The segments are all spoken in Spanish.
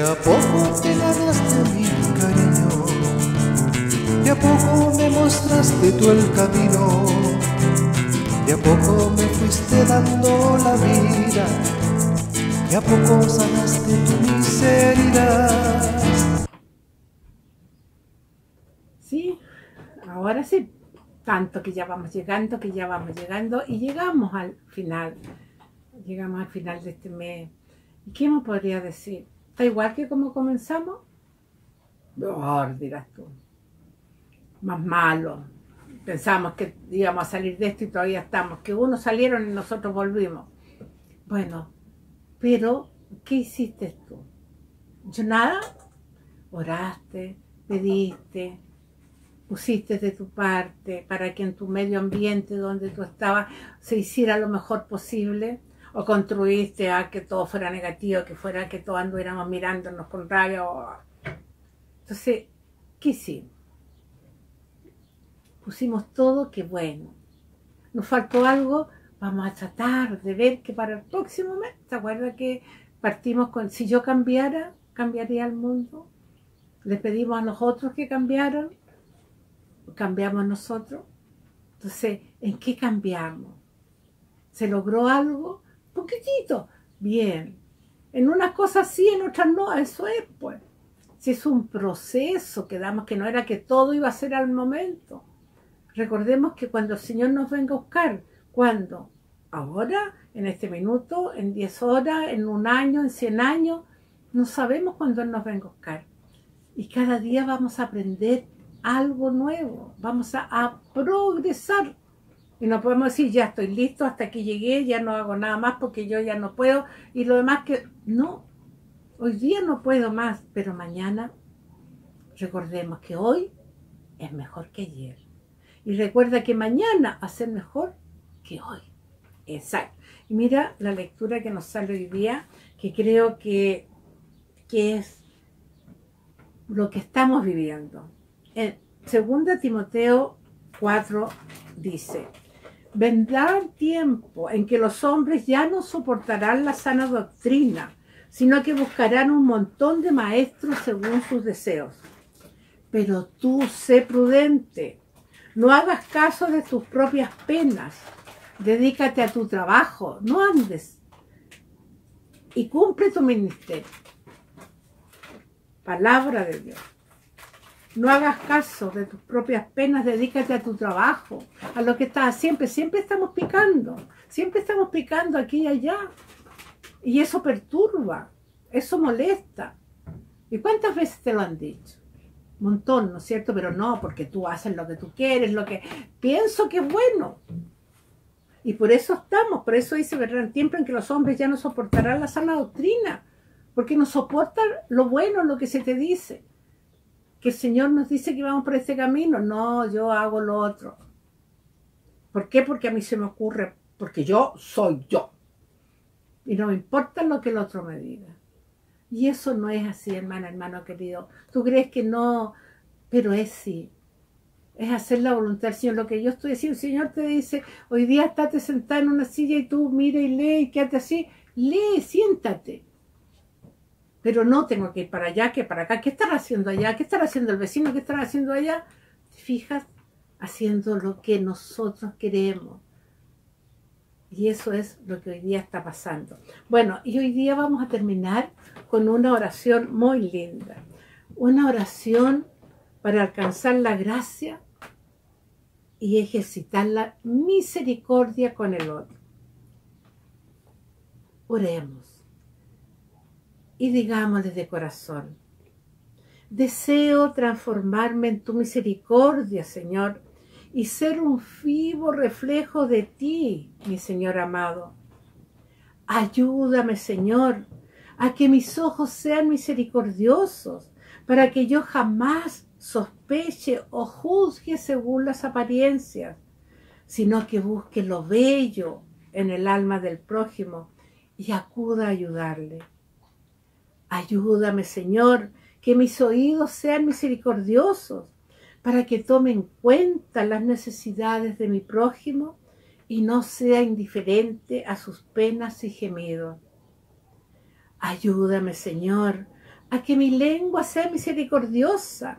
a poco te ganaste mi cariño, de a poco me mostraste tú el camino, de a poco me fuiste dando la vida, de a poco sanaste tu miseria. Sí, ahora sí, tanto que ya vamos llegando, que ya vamos llegando y llegamos al final, llegamos al final de este mes. ¿Y qué me podría decir? ¿Está igual que como comenzamos? Peor, dirás tú. Más malo. Pensamos que íbamos a salir de esto y todavía estamos. Que unos salieron y nosotros volvimos. Bueno, pero ¿qué hiciste tú? Yo nada. Oraste, pediste, pusiste de tu parte para que en tu medio ambiente donde tú estabas se hiciera lo mejor posible o construiste a que todo fuera negativo, que fuera que todos anduviéramos mirándonos con rabia. Entonces, ¿qué hicimos? Pusimos todo que bueno. Nos faltó algo, vamos a tratar de ver que para el próximo mes, ¿te acuerdas que partimos con, si yo cambiara, cambiaría el mundo? Le pedimos a los otros que cambiaran, cambiamos nosotros. Entonces, ¿en qué cambiamos? ¿Se logró algo? Poquitito, bien. En unas cosas sí, en otras no, eso es, pues. Si es un proceso, quedamos que no era que todo iba a ser al momento. Recordemos que cuando el Señor nos venga a buscar, ¿cuándo? Ahora, en este minuto, en 10 horas, en un año, en 100 años, no sabemos cuándo Él nos venga a buscar. Y cada día vamos a aprender algo nuevo, vamos a, a progresar. Y no podemos decir, ya estoy listo, hasta aquí llegué, ya no hago nada más porque yo ya no puedo. Y lo demás que, no, hoy día no puedo más, pero mañana recordemos que hoy es mejor que ayer. Y recuerda que mañana va a ser mejor que hoy. Exacto. Y mira la lectura que nos sale hoy día, que creo que, que es lo que estamos viviendo. En 2 Timoteo 4 dice, vendrá el tiempo en que los hombres ya no soportarán la sana doctrina, sino que buscarán un montón de maestros según sus deseos. Pero tú sé prudente, no hagas caso de tus propias penas, dedícate a tu trabajo, no andes y cumple tu ministerio. Palabra de Dios. No hagas caso de tus propias penas, dedícate a tu trabajo, a lo que estás siempre. Siempre estamos picando, siempre estamos picando aquí y allá. Y eso perturba, eso molesta. ¿Y cuántas veces te lo han dicho? Montón, ¿no es cierto? Pero no, porque tú haces lo que tú quieres, lo que pienso que es bueno. Y por eso estamos, por eso dice, ¿verdad? tiempo en que los hombres ya no soportarán la sana doctrina, porque no soportan lo bueno, lo que se te dice que el Señor nos dice que vamos por este camino. No, yo hago lo otro. ¿Por qué? Porque a mí se me ocurre, porque yo soy yo. Y no me importa lo que el otro me diga. Y eso no es así, hermana, hermano querido. Tú crees que no, pero es sí. Es hacer la voluntad del Señor. Lo que yo estoy diciendo, el Señor te dice, hoy día estate sentada en una silla y tú mira y lee y quédate así. Lee, siéntate pero no tengo que ir para allá, que para acá. ¿Qué estará haciendo allá? ¿Qué estará haciendo el vecino? ¿Qué estará haciendo allá? ¿Te fijas? Haciendo lo que nosotros queremos. Y eso es lo que hoy día está pasando. Bueno, y hoy día vamos a terminar con una oración muy linda. Una oración para alcanzar la gracia y ejercitar la misericordia con el otro. Oremos y digámosle de corazón, deseo transformarme en tu misericordia, Señor, y ser un vivo reflejo de ti, mi Señor amado. Ayúdame, Señor, a que mis ojos sean misericordiosos, para que yo jamás sospeche o juzgue según las apariencias, sino que busque lo bello en el alma del prójimo y acuda a ayudarle. Ayúdame, Señor, que mis oídos sean misericordiosos para que tome en cuenta las necesidades de mi prójimo y no sea indiferente a sus penas y gemidos. Ayúdame, Señor, a que mi lengua sea misericordiosa,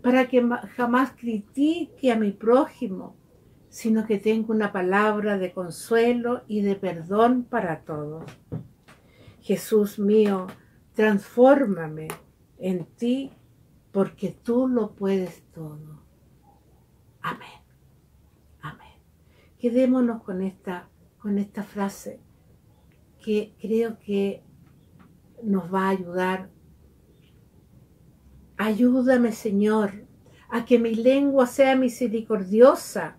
para que jamás critique a mi prójimo, sino que tenga una palabra de consuelo y de perdón para todos. Jesús mío, transfórmame en ti, porque tú lo puedes todo. Amén. Amén. Quedémonos con esta, con esta frase que creo que nos va a ayudar. Ayúdame, Señor, a que mi lengua sea misericordiosa,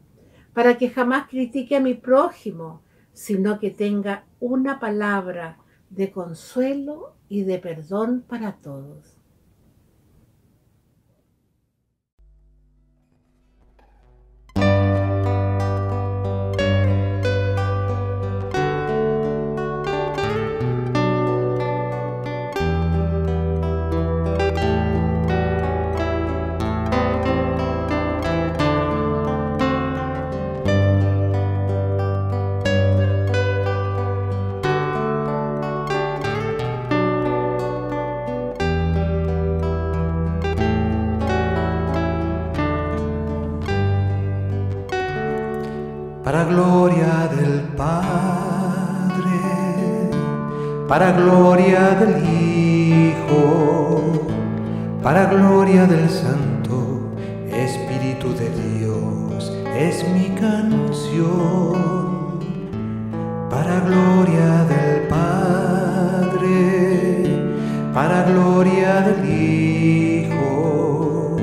para que jamás critique a mi prójimo, sino que tenga una palabra de consuelo y de perdón para todos. Para gloria del Padre, para gloria del Hijo, para gloria del Santo Espíritu de Dios, es mi canción, para gloria del Padre, para gloria del Hijo,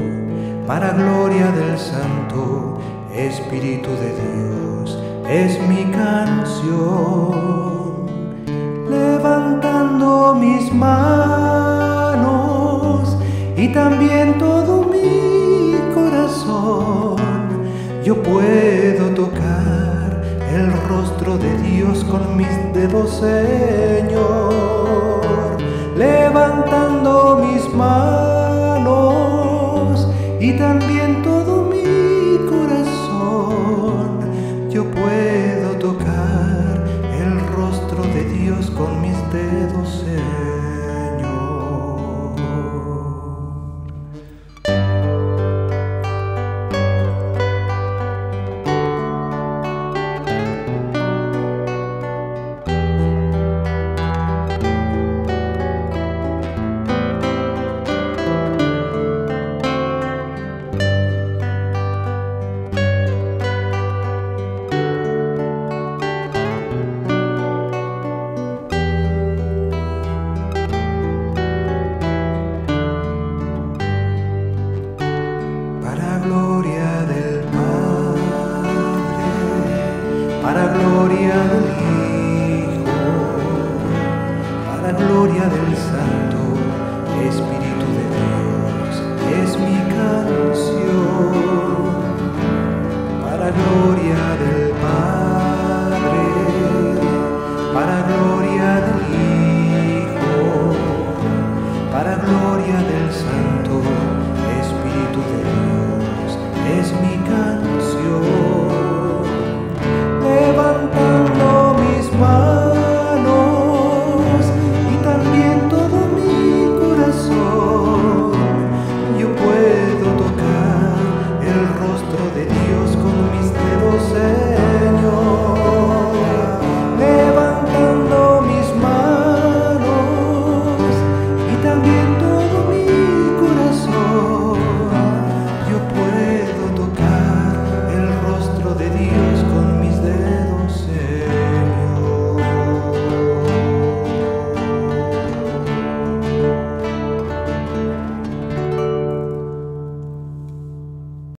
para gloria del Santo Espíritu de Dios es mi canción, levantando mis manos y también todo mi corazón. Yo puedo tocar el rostro de Dios con mis dedos, Señor, del